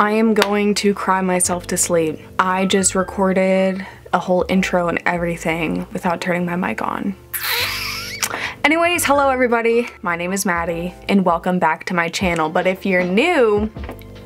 I am going to cry myself to sleep. I just recorded a whole intro and everything without turning my mic on. Anyways, hello everybody. My name is Maddie and welcome back to my channel. But if you're new,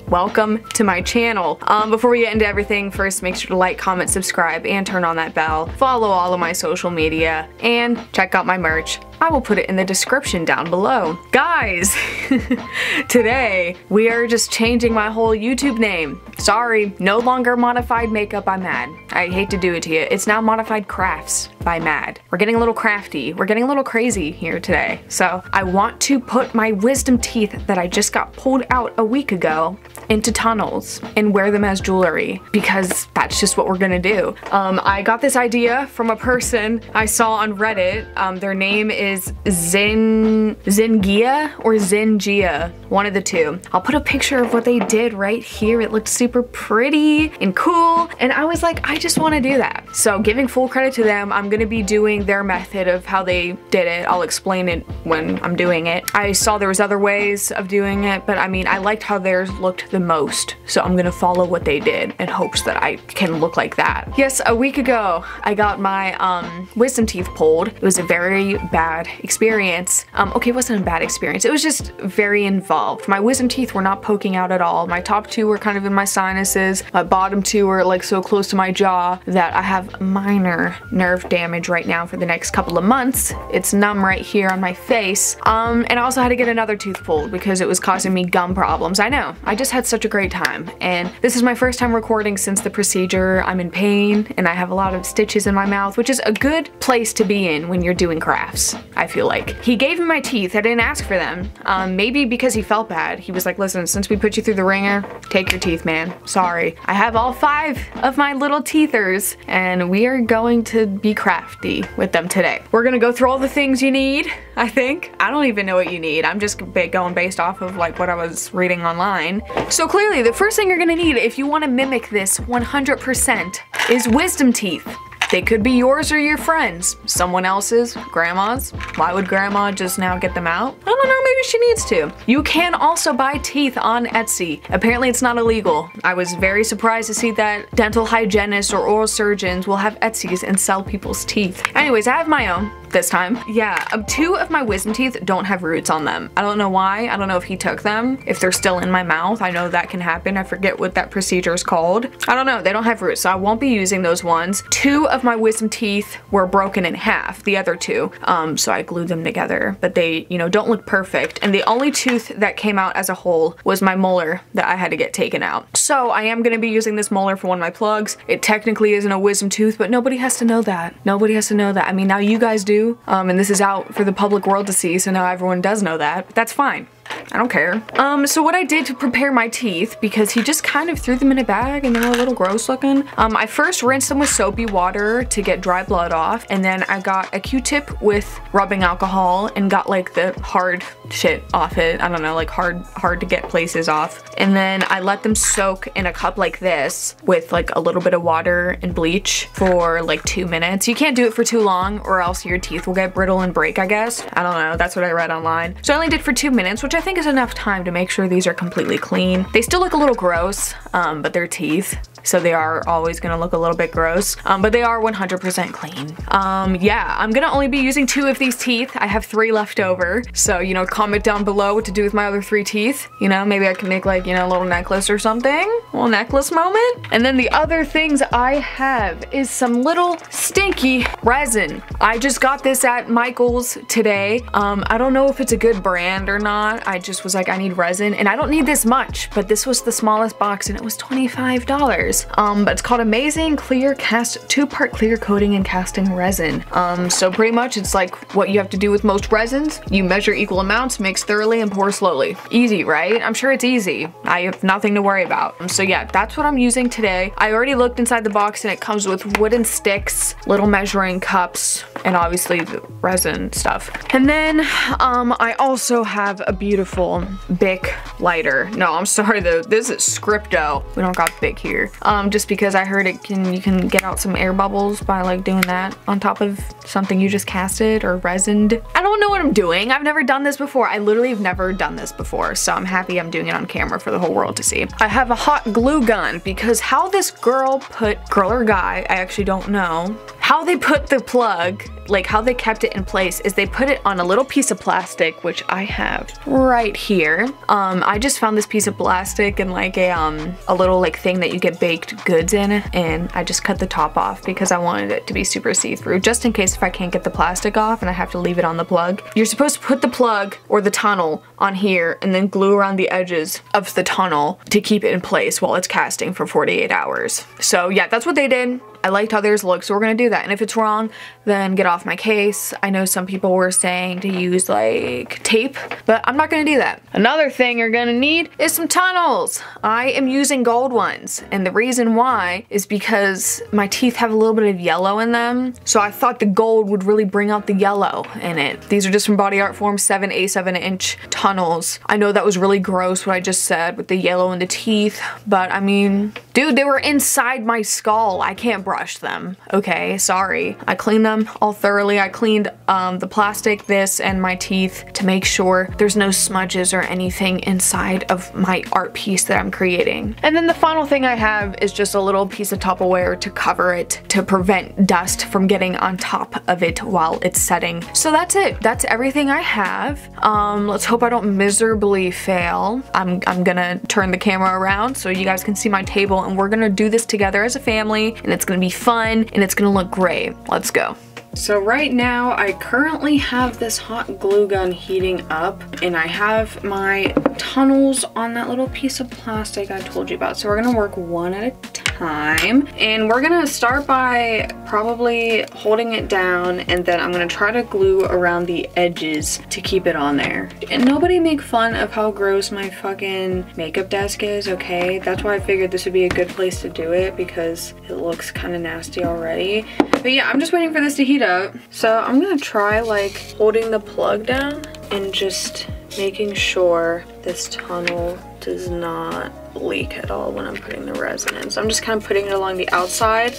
welcome to my channel. Um, before we get into everything, first make sure to like, comment, subscribe, and turn on that bell. Follow all of my social media, and check out my merch. I will put it in the description down below. Guys, today we are just changing my whole YouTube name. Sorry, no longer Modified Makeup by Mad. I hate to do it to you. It's now Modified Crafts by Mad. We're getting a little crafty. We're getting a little crazy here today. So I want to put my wisdom teeth that I just got pulled out a week ago into tunnels and wear them as jewelry because that's just what we're gonna do. Um, I got this idea from a person I saw on Reddit. Um, their name is Zin Zingia or Zengia, one of the two. I'll put a picture of what they did right here. It looked super pretty and cool and I was like, I just wanna do that. So giving full credit to them, I'm gonna be doing their method of how they did it. I'll explain it when I'm doing it. I saw there was other ways of doing it, but I mean, I liked how theirs looked the most. So I'm gonna follow what they did in hopes that I can look like that. Yes, a week ago, I got my um, wisdom teeth pulled. It was a very bad experience. Um, okay, it wasn't a bad experience. It was just very involved. My wisdom teeth were not poking out at all. My top two were kind of in my sinuses. My bottom two were like so close to my jaw that I have minor nerve damage right now for the next couple of months. It's numb right here on my face. Um, and I also had to get another tooth pulled because it was causing me gum problems. I know, I just had had such a great time and this is my first time recording since the procedure. I'm in pain and I have a lot of stitches in my mouth which is a good place to be in when you're doing crafts, I feel like. He gave me my teeth, I didn't ask for them. Um, maybe because he felt bad. He was like, listen, since we put you through the ringer, take your teeth, man. Sorry. I have all five of my little teethers and we are going to be crafty with them today. We're gonna go through all the things you need, I think. I don't even know what you need. I'm just going based off of like what I was reading online. So clearly, the first thing you're gonna need if you wanna mimic this 100% is wisdom teeth. They could be yours or your friends. Someone else's, grandma's. Why would grandma just now get them out? I don't know, maybe she needs to. You can also buy teeth on Etsy. Apparently it's not illegal. I was very surprised to see that dental hygienists or oral surgeons will have Etsy's and sell people's teeth. Anyways, I have my own this time. Yeah, um, two of my wisdom teeth don't have roots on them. I don't know why. I don't know if he took them, if they're still in my mouth. I know that can happen. I forget what that procedure is called. I don't know. They don't have roots, so I won't be using those ones. Two of my wisdom teeth were broken in half, the other two, um, so I glued them together, but they, you know, don't look perfect. And the only tooth that came out as a whole was my molar that I had to get taken out. So I am gonna be using this molar for one of my plugs. It technically isn't a wisdom tooth, but nobody has to know that. Nobody has to know that. I mean, now you guys do, um, and this is out for the public world to see, so now everyone does know that. That's fine. I don't care. Um, so what I did to prepare my teeth, because he just kind of threw them in a bag and they were a little gross looking, um, I first rinsed them with soapy water to get dry blood off, and then I got a Q-tip with rubbing alcohol and got like the hard shit off it. I don't know, like hard, hard to get places off. And then I let them soak in a cup like this with like a little bit of water and bleach for like two minutes. You can't do it for too long or else your teeth will get brittle and break, I guess. I don't know, that's what I read online. So I only did for two minutes, which I think is enough time to make sure these are completely clean. They still look a little gross, um, but they're teeth so they are always gonna look a little bit gross, um, but they are 100% clean. Um, yeah, I'm gonna only be using two of these teeth. I have three left over, so, you know, comment down below what to do with my other three teeth. You know, maybe I can make like, you know, a little necklace or something. A little necklace moment. And then the other things I have is some little stinky resin. I just got this at Michael's today. Um, I don't know if it's a good brand or not. I just was like, I need resin, and I don't need this much, but this was the smallest box and it was $25. Um, but it's called Amazing Clear Cast Two-Part Clear Coating and Casting Resin. Um, so pretty much it's like what you have to do with most resins. You measure equal amounts, mix thoroughly, and pour slowly. Easy, right? I'm sure it's easy. I have nothing to worry about. Um, so yeah, that's what I'm using today. I already looked inside the box and it comes with wooden sticks, little measuring cups, and obviously the resin stuff. And then um, I also have a beautiful Bic lighter. No, I'm sorry though, this is Scripto. We don't got Bic here. Um, just because I heard it can you can get out some air bubbles by like doing that on top of something you just casted or resined. I don't know what I'm doing. I've never done this before. I literally have never done this before, so I'm happy I'm doing it on camera for the whole world to see. I have a hot glue gun because how this girl put, girl or guy, I actually don't know, how they put the plug, like how they kept it in place is they put it on a little piece of plastic, which I have right here. Um, I just found this piece of plastic and like a, um, a little like thing that you get baked goods in and I just cut the top off because I wanted it to be super see-through just in case if I can't get the plastic off and I have to leave it on the plug. You're supposed to put the plug or the tunnel on here and then glue around the edges of the tunnel to keep it in place while it's casting for 48 hours. So yeah, that's what they did. I liked how theirs looked, so we're gonna do that. And if it's wrong, then get off my case. I know some people were saying to use like tape, but I'm not gonna do that. Another thing you're gonna need is some tunnels. I am using gold ones, and the reason why is because my teeth have a little bit of yellow in them, so I thought the gold would really bring out the yellow in it. These are just from Body Art Form 7 A7 inch tunnels. I know that was really gross what I just said with the yellow in the teeth, but I mean, dude, they were inside my skull. I can't brush them. Okay, sorry. I cleaned them all thoroughly. I cleaned um, the plastic, this, and my teeth to make sure there's no smudges or anything inside of my art piece that I'm creating. And then the final thing I have is just a little piece of Tupperware to cover it to prevent dust from getting on top of it while it's setting. So that's it. That's everything I have. Um, let's hope I don't miserably fail. I'm, I'm gonna turn the camera around so you guys can see my table and we're gonna do this together as a family and it's gonna be be fun and it's gonna look great. Let's go. So right now I currently have this hot glue gun heating up and I have my tunnels on that little piece of plastic I told you about. So we're gonna work one at a time and we're gonna start by probably holding it down and then I'm gonna try to glue around the edges to keep it on there. And nobody make fun of how gross my fucking makeup desk is, okay? That's why I figured this would be a good place to do it because it looks kind of nasty already. But yeah, I'm just waiting for this to heat up. So I'm gonna try like holding the plug down and just making sure this tunnel does not leak at all when I'm putting the resin in. So I'm just kind of putting it along the outside.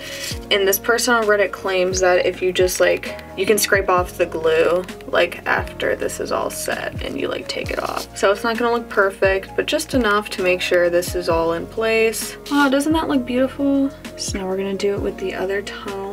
And this person on Reddit claims that if you just like, you can scrape off the glue like after this is all set and you like take it off. So it's not gonna look perfect, but just enough to make sure this is all in place. Oh, doesn't that look beautiful? So now we're gonna do it with the other tunnel.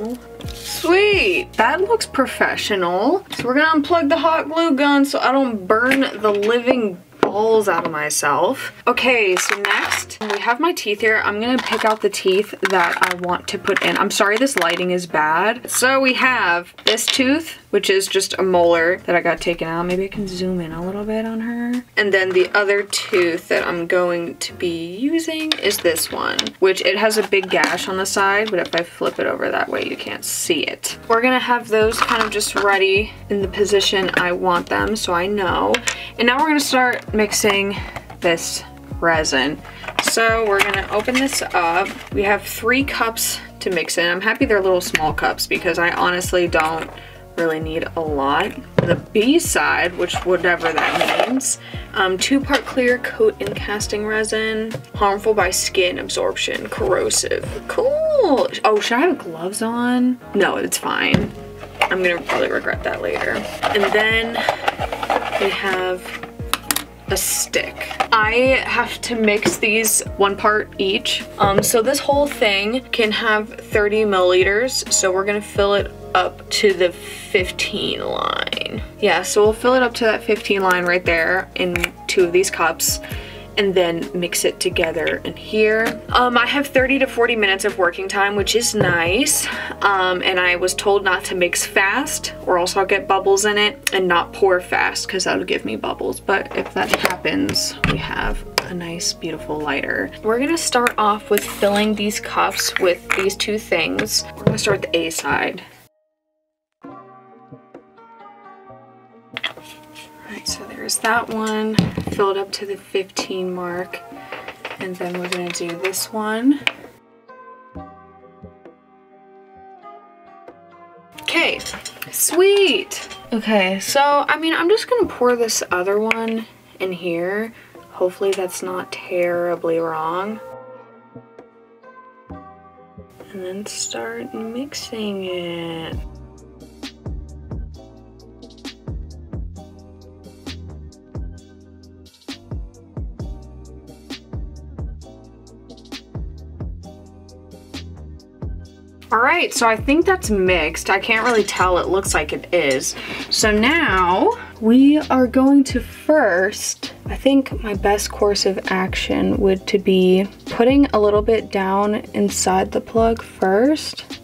Sweet, that looks professional. So we're gonna unplug the hot glue gun so I don't burn the living out of myself. Okay, so next we have my teeth here. I'm gonna pick out the teeth that I want to put in. I'm sorry this lighting is bad. So we have this tooth, which is just a molar that I got taken out. Maybe I can zoom in a little bit on her. And then the other tooth that I'm going to be using is this one, which it has a big gash on the side, but if I flip it over that way, you can't see it. We're gonna have those kind of just ready in the position I want them, so I know. And now we're gonna start mixing this resin. So we're gonna open this up. We have three cups to mix in. I'm happy they're little small cups because I honestly don't really need a lot. The B side, which whatever that means, um, two part clear coat and casting resin, harmful by skin absorption, corrosive. Cool. Oh, should I have gloves on? No, it's fine. I'm gonna probably regret that later. And then we have a stick. I have to mix these one part each. Um, so this whole thing can have 30 milliliters. So we're gonna fill it up to the 15 line. Yeah, so we'll fill it up to that 15 line right there in two of these cups and then mix it together in here. Um, I have 30 to 40 minutes of working time, which is nice. Um, and I was told not to mix fast or else I'll get bubbles in it and not pour fast because that'll give me bubbles. But if that happens, we have a nice, beautiful lighter. We're gonna start off with filling these cups with these two things. We're gonna start with the A side. There's that one filled up to the 15 mark. And then we're to do this one. Okay, Sweet. Okay, so, I mean, I'm just gonna pour this other one in here. Hopefully that's not terribly wrong. And then start mixing it. All right, so I think that's mixed. I can't really tell, it looks like it is. So now we are going to first, I think my best course of action would to be putting a little bit down inside the plug first,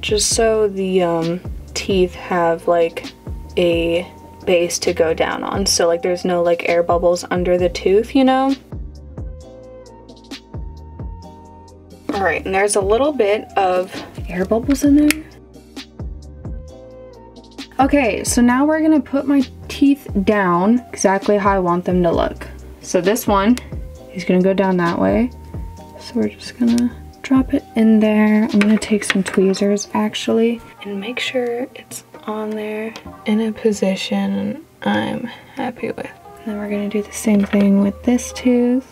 just so the um, teeth have like a base to go down on. So like there's no like air bubbles under the tooth, you know? All right, and there's a little bit of air bubbles in there. Okay, so now we're gonna put my teeth down exactly how I want them to look. So this one is gonna go down that way. So we're just gonna drop it in there. I'm gonna take some tweezers actually and make sure it's on there in a position I'm happy with. And then we're gonna do the same thing with this tooth.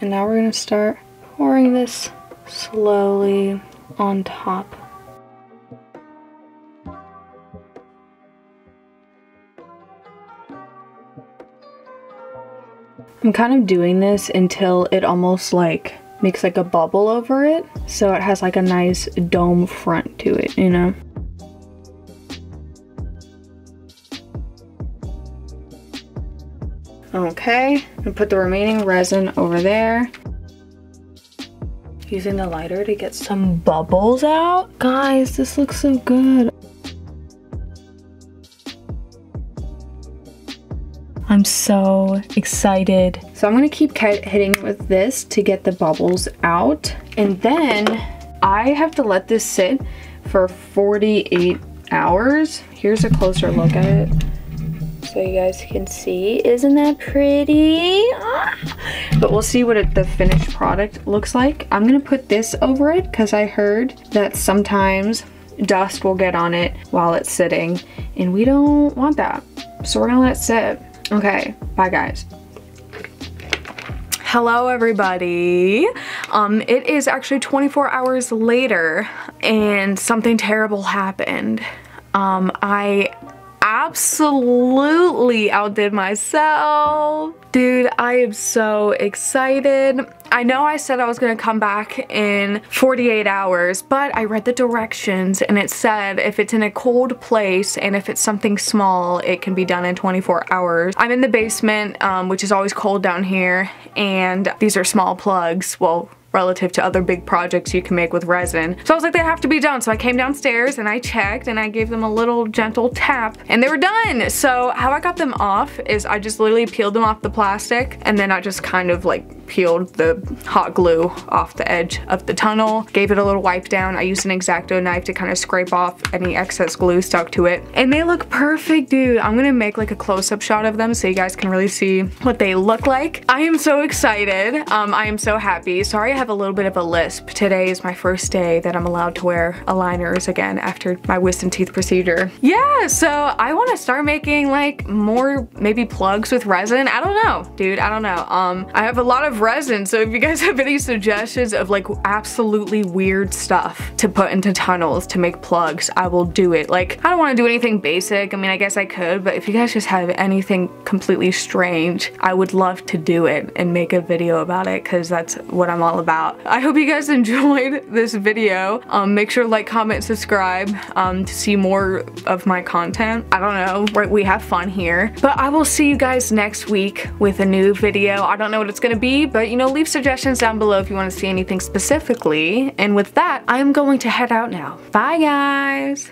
And now we're gonna start pouring this slowly on top. I'm kind of doing this until it almost like makes like a bubble over it so it has like a nice dome front to it, you know? Okay, and put the remaining resin over there using the lighter to get some bubbles out. Guys, this looks so good. I'm so excited. So I'm gonna keep hitting with this to get the bubbles out. And then I have to let this sit for 48 hours. Here's a closer look at it so you guys can see. Isn't that pretty? But we'll see what it, the finished product looks like. I'm gonna put this over it because I heard that sometimes dust will get on it while it's sitting and we don't want that. So we're gonna let it sit. Okay, bye guys. Hello everybody. Um, it is actually 24 hours later and something terrible happened. Um, I absolutely outdid myself. Dude, I am so excited. I know I said I was gonna come back in 48 hours, but I read the directions and it said if it's in a cold place and if it's something small, it can be done in 24 hours. I'm in the basement, um, which is always cold down here, and these are small plugs. Well, relative to other big projects you can make with resin. So I was like, they have to be done. So I came downstairs and I checked and I gave them a little gentle tap and they were done. So how I got them off is I just literally peeled them off the plastic and then I just kind of like peeled the hot glue off the edge of the tunnel, gave it a little wipe down. I used an X-Acto knife to kind of scrape off any excess glue stuck to it. And they look perfect, dude. I'm gonna make like a close-up shot of them so you guys can really see what they look like. I am so excited. Um, I am so happy. Sorry I have a little bit of a lisp. Today is my first day that I'm allowed to wear aligners again after my wisdom teeth procedure. Yeah, so I want to start making like more maybe plugs with resin. I don't know, dude. I don't know. Um, I have a lot of resin, so if you guys have any suggestions of like absolutely weird stuff to put into tunnels to make plugs, I will do it. Like, I don't want to do anything basic. I mean, I guess I could, but if you guys just have anything completely strange, I would love to do it and make a video about it because that's what I'm all about. I hope you guys enjoyed this video. Um, make sure to like, comment, subscribe um, to see more of my content. I don't know, Right, we have fun here. But I will see you guys next week with a new video. I don't know what it's gonna be, but you know, leave suggestions down below if you wanna see anything specifically. And with that, I am going to head out now. Bye guys!